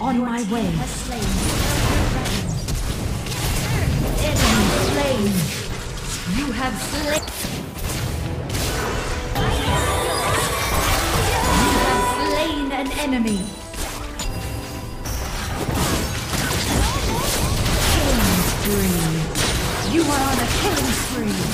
On my way. Has slain. Enemy slain. You have slain. You have slain an enemy. Killing spree. You are on a killing spree.